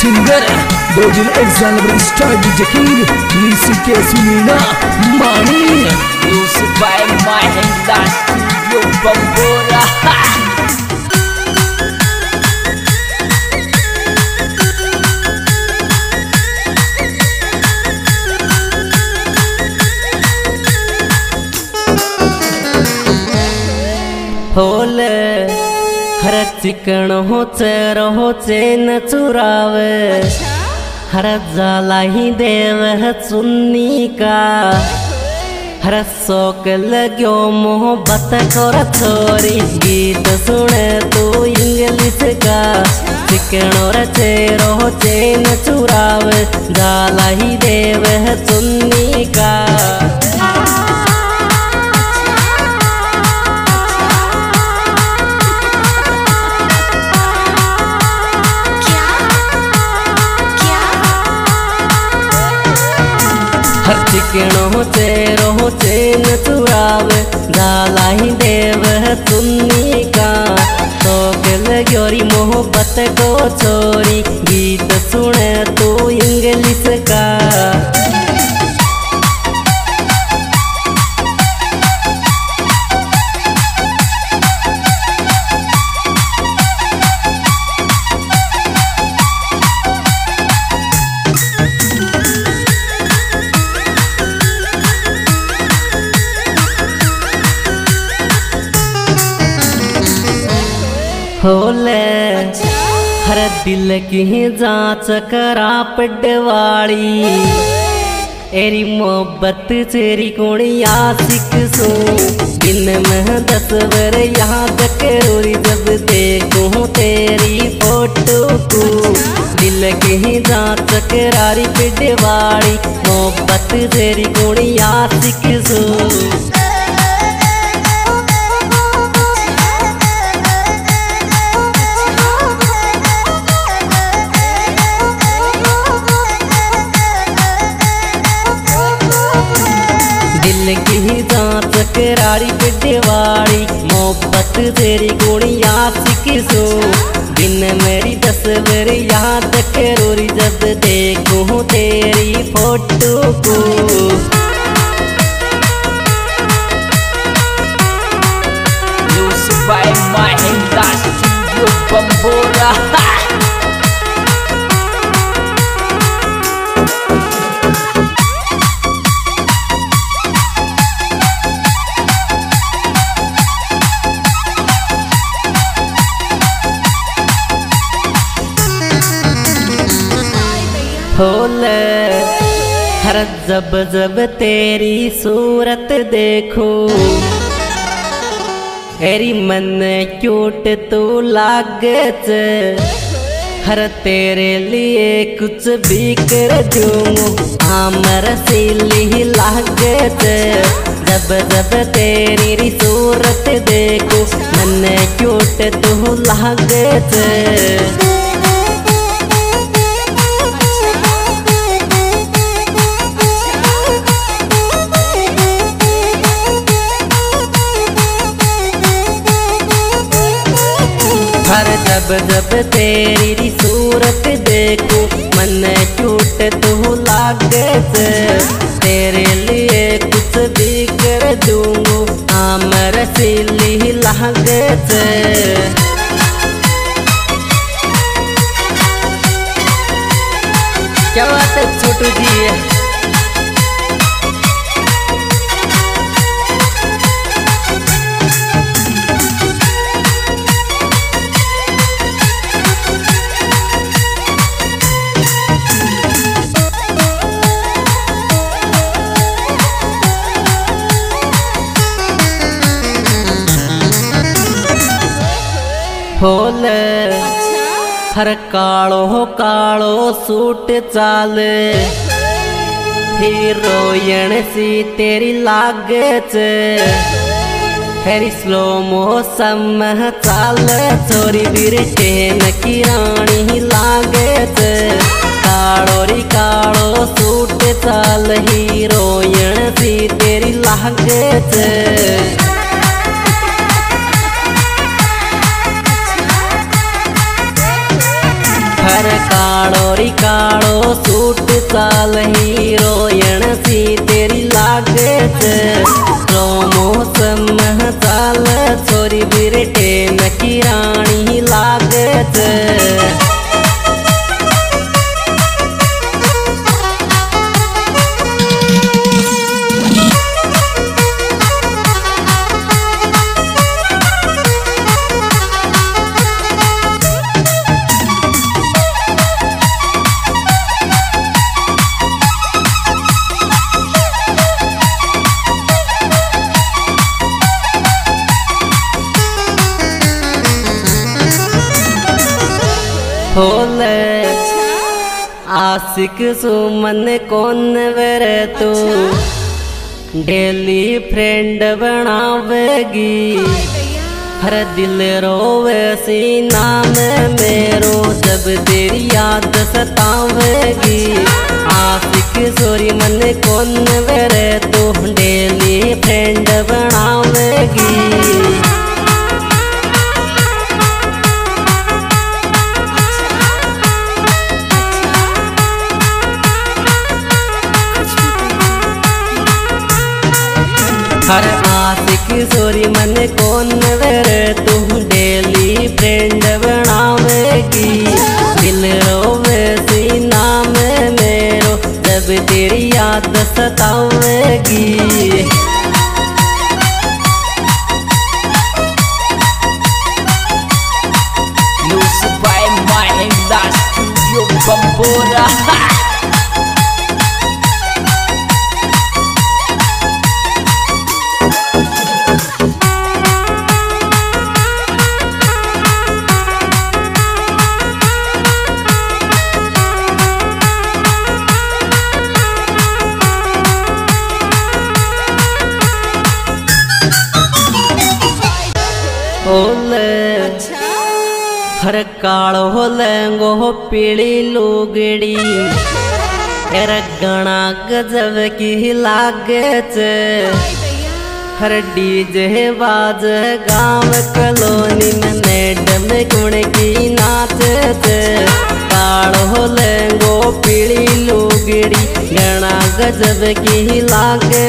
Singer दो जिल example star DJ king Rishi के सुनीना मानी Music by Mahindra Studio Bambora होल हर चिकन हो चेर हो चेन चुरावे. हर जाला ही देव है चुन्नी का हर शौक लगो मोहब्बत कर छोरी गीत सुने तू इंग्लिश का. चिकन और चेर हो चेन चुरावे. जाला ही देव है चुन्नी का चुरावे दालाई देव तुम्हें का। तो दिल ग्योरी मोहब्बत को छोरी गीत सुने तू इंग्लिश का। होले। हर दिल की जाँच करा पडवाली। एरी मोहब्बत तेरी कोणी आशिक सो। दिन में दस बर याद करोरी जब देखूँ तेरी फ़ोटो को। दिल की जाँच करारी पडवाली। मोहब्बत तेरी कोणी आशिक सो। तेरी गोड़ी सिकसो दिन मेरी दस मेरे याद रोरी जब देखो तेरी फ़ोटो को। By Bambora. होले हर जब जब तेरी सूरत देखो एरी मन क्यूट तू लागत। हर तेरे लिए कुछ भी कर दूँ, आमर सीली लागत। जब जब तेरी सूरत देखो, मन क्यूट तू लागत। जब जब तेरी सूरत देखूँ, मन टूट तू लागत। तेरे लिए कुछ भी कर दूंगू आमर सिली लागत। क्या बात है, छोटू जी? हर कालो कालो सूट चाल। हीरोयन सी तेरी लागत हेरी स्लो मौसम चाल। चोरी बिरटे की रानी लागत कालो री कालो सूट चाल हीरोयन सी तेरी लागत हर काल री काड़ो सूट चाल हीरोयन सी तेरी लागे डेली फ्रेंड बनावेगी हर दिल रोवे सी नाम मेरो जब तेरी याद सतावेगी आशिक सोरी मन कौन तू डेली फ्रेंड बनावेगी हर आशिक सोरी मन कौन वर? तू डेली फ्रेंड बनावेगी दिल रोवे सी नाम मेरो जब तेरी याद सतावेगी Bambora. हर कालो लेंगो पीली लुगड़ी। हर गणा गजब की लागे छे हर डीजे बाज गाँव कलोनी में मैडम गुण की नाच छे कालो लेंगो पीली लुगड़ी गणा गजब की लागे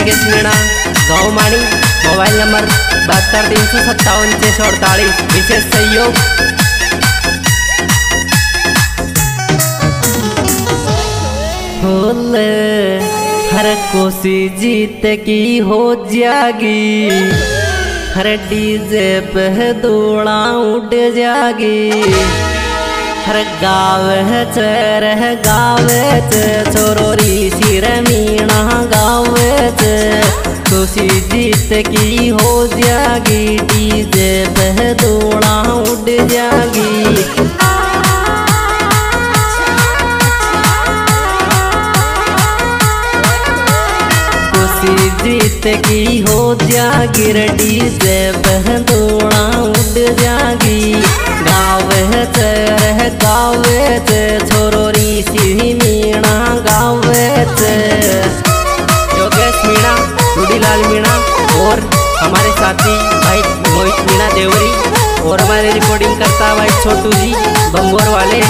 ऋषिकेश मीणा गाँव माणी मोबाइल नंबर बहत्तर तीन सौ सत्तावन छः सौ अड़तालीस, विशेष सहयोग। होल हर कोसी जीत की हो जागी हर डीजे पे दौड़ा उड़ जागी हर गाव है चर है गावे च छोरोरी सिर मीणा गावे च। खुशी जीत की हो जागी, डीजे पे दौड़ा उड़ जागी। जीत की हो जागी, डीजे पे दौड़ा उड़ जागी। साथी भाई मोहित मीणा देवरी और हमारे रिकॉर्डिंग करता भाई छोटू जी बम्बोर वाले।